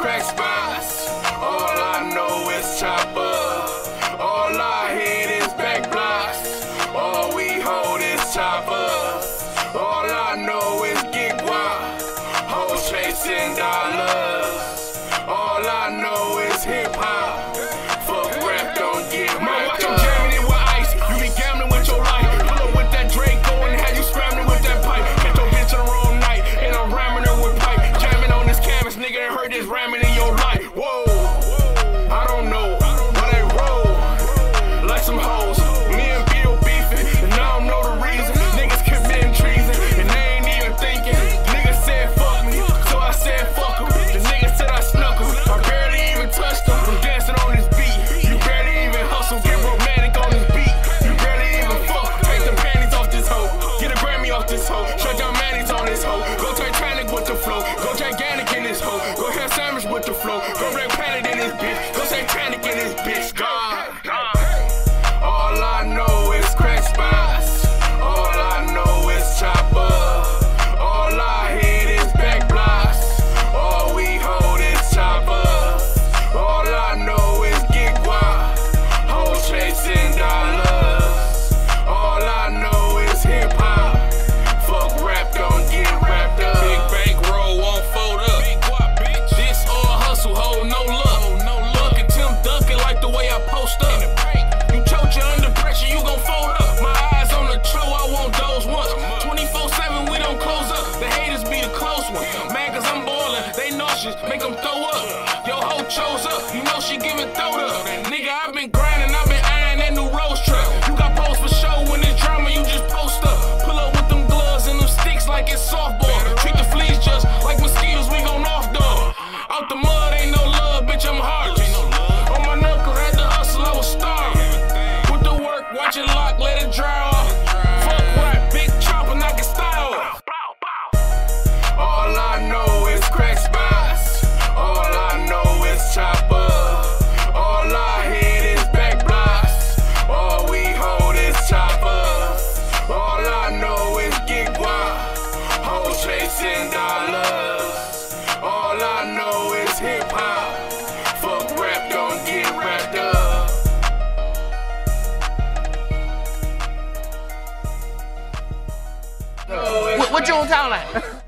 crack spots. All I know is chopper. All I hit is back blocks. All we hold is chopper. All I know is get guap. Hoes chasing dollars. All I know is hip hop. You know she give it throat up. ten dollars. All I know is hip hop. Fuck rap, don't get wrapped up. What, what you on town like?